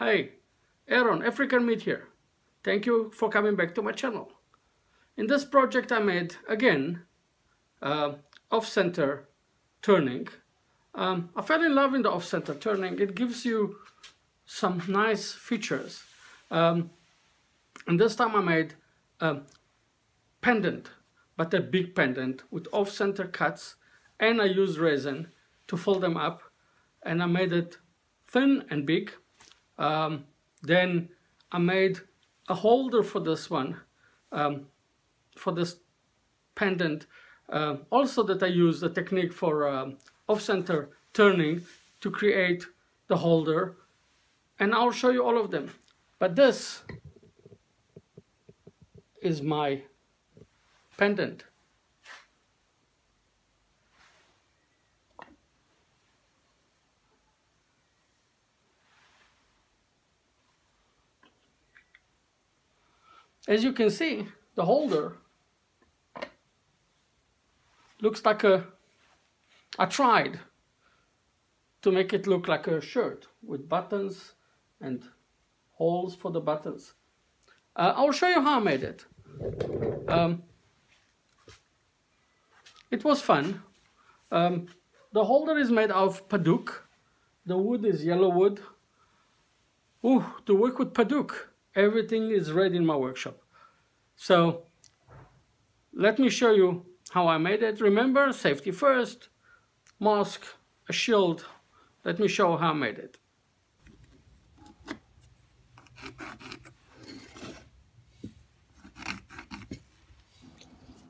Ahron, African Meat here. Thank you for coming back to my channel. In this project I made, again, uh, off-center turning. Um, I fell in love in the off-center turning. It gives you some nice features. Um, and this time I made a pendant, but a big pendant with off-center cuts and I used resin to fold them up and I made it thin and big. Um, then I made a holder for this one, um, for this pendant. Uh, also that I use the technique for um, off-center turning to create the holder. And I'll show you all of them. But this is my pendant. As you can see, the holder looks like a, I tried to make it look like a shirt with buttons and holes for the buttons. Uh, I'll show you how I made it. Um, it was fun. Um, the holder is made of padauk. The wood is yellow wood. Ooh, to work with padauk everything is ready in my workshop. So let me show you how I made it. Remember, safety first, mask, a shield. Let me show how I made it.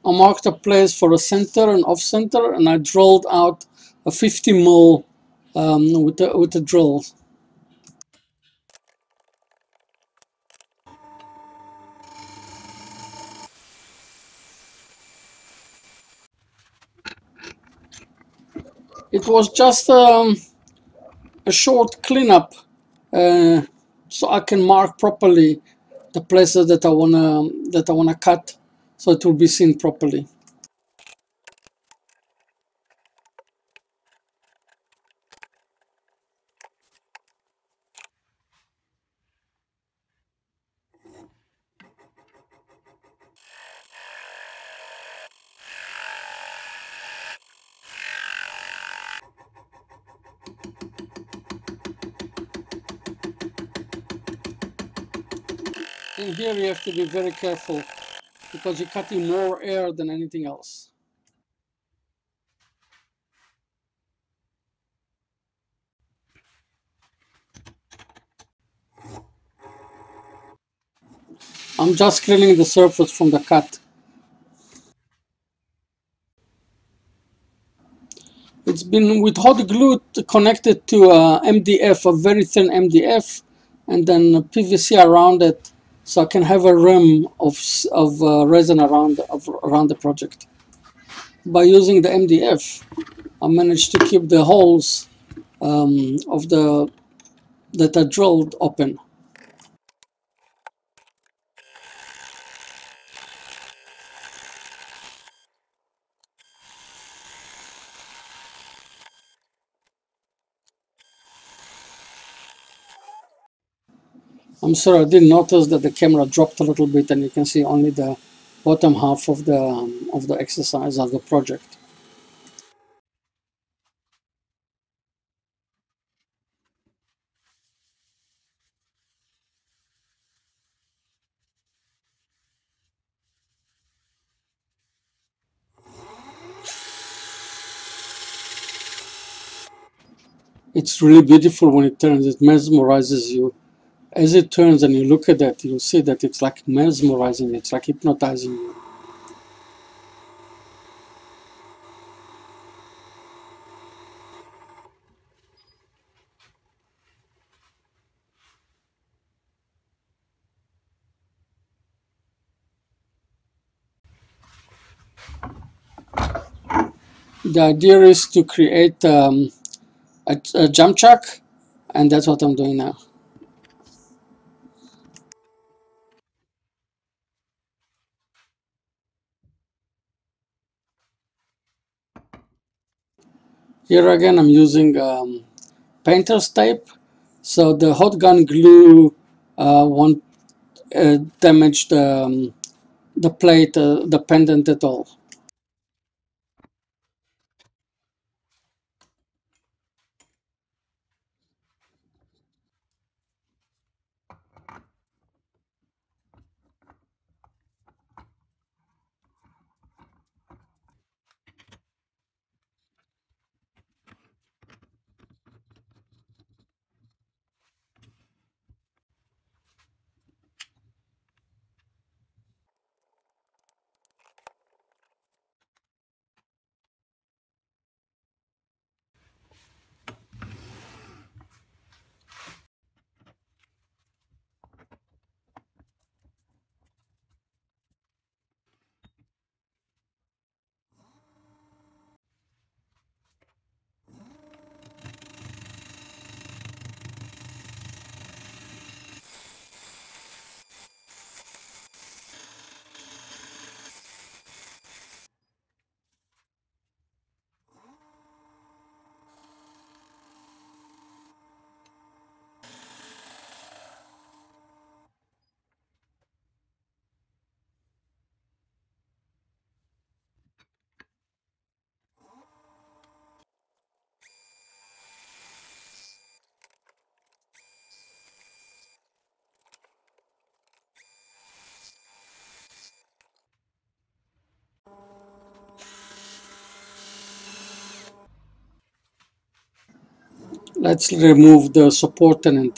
I marked a place for a center and off center and I drilled out a 50 mil um, with, the, with the drill. It was just um, a short cleanup uh, so I can mark properly the places that I wanna that I wanna cut so it will be seen properly. And here you have to be very careful because you're cutting more air than anything else. I'm just cleaning the surface from the cut. It's been with hot glue connected to uh, a MDF, a very thin MDF, and then PVC around it so I can have a rim of, of uh, resin around, of, around the project. By using the MDF, I managed to keep the holes um, of the that are drilled open. I'm sorry, I didn't notice that the camera dropped a little bit and you can see only the bottom half of the um, of the exercise of the project. It's really beautiful when it turns, it mesmerizes you as it turns and you look at that, you'll see that it's like mesmerizing, it's like hypnotizing you. The idea is to create um, a, a jump chuck and that's what I'm doing now. Here again I'm using um, painter's tape. So the hot gun glue uh, won't uh, damage the, um, the plate, uh, the pendant at all. Let's remove the support tenon.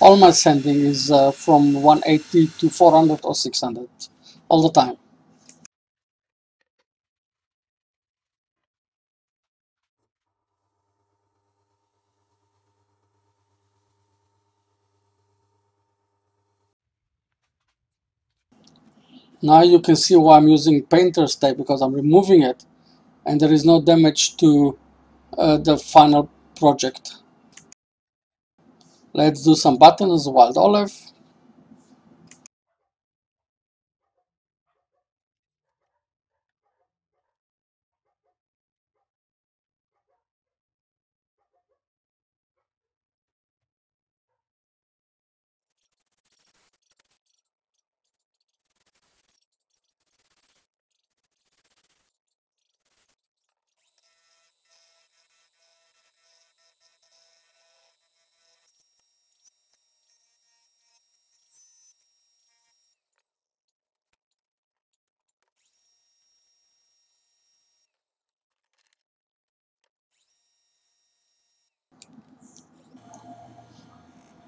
All my sending is uh, from 180 to 400 or 600 all the time. Now you can see why I'm using painter's tape because I'm removing it and there is no damage to uh, the final project. Let's do some buttons, wild olive.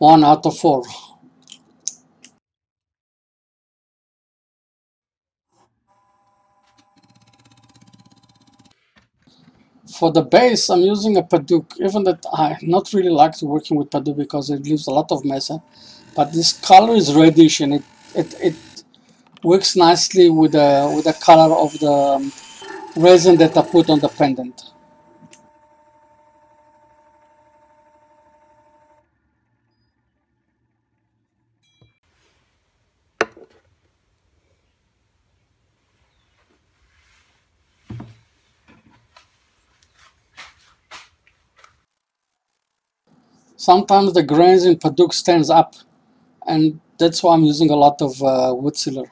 One out of four. For the base, I'm using a Padauk, even that I not really like working with Padauk because it leaves a lot of mess. But this color is reddish and it, it, it works nicely with the, with the color of the um, resin that I put on the pendant. Sometimes the grains in Padauk stands up and that's why I'm using a lot of uh, wood sealer.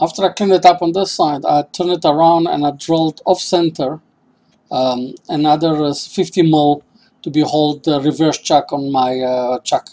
After I clean it up on this side, I turn it around and I drilled off center um, another uh, 50 mil to be hold the reverse chuck on my uh, chuck.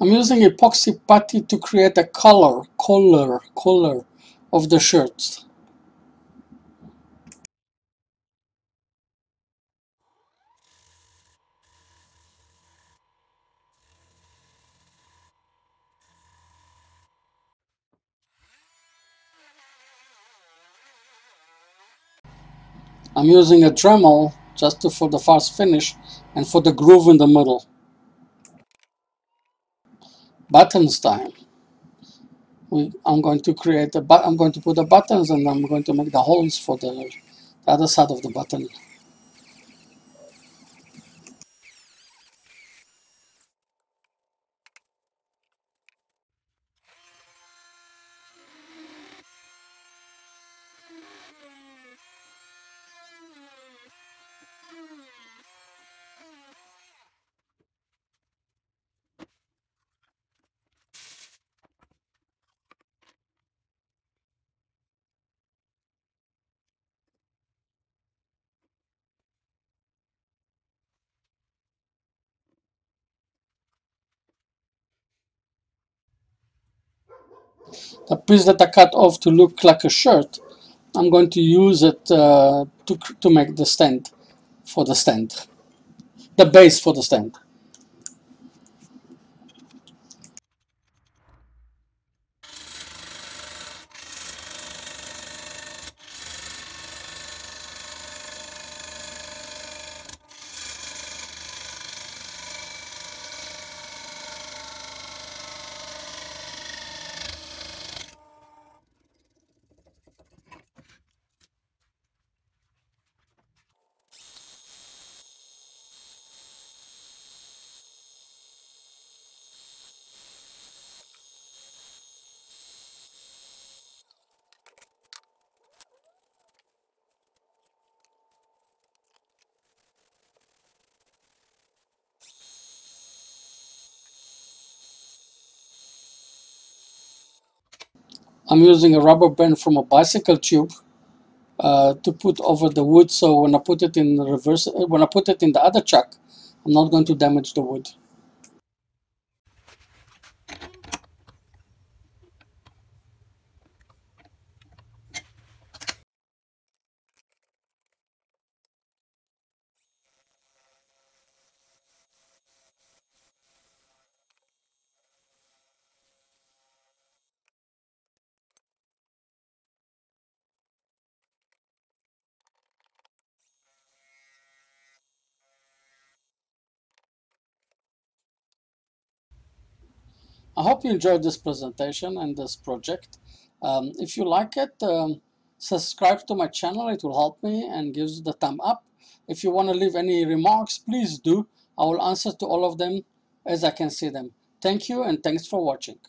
I'm using epoxy putty to create a color, color, color of the shirts. I'm using a Dremel just for the fast finish and for the groove in the middle. Buttons time. We, I'm going to create a but I'm going to put the buttons and I'm going to make the holes for the, the other side of the button. The piece that I cut off to look like a shirt, I'm going to use it uh, to, to make the stand for the stand, the base for the stand. I'm using a rubber band from a bicycle tube uh, to put over the wood so when I put it in reverse, when I put it in the other chuck, I'm not going to damage the wood. I hope you enjoyed this presentation and this project. Um, if you like it, um, subscribe to my channel. It will help me and gives the thumb up. If you want to leave any remarks, please do. I will answer to all of them as I can see them. Thank you and thanks for watching.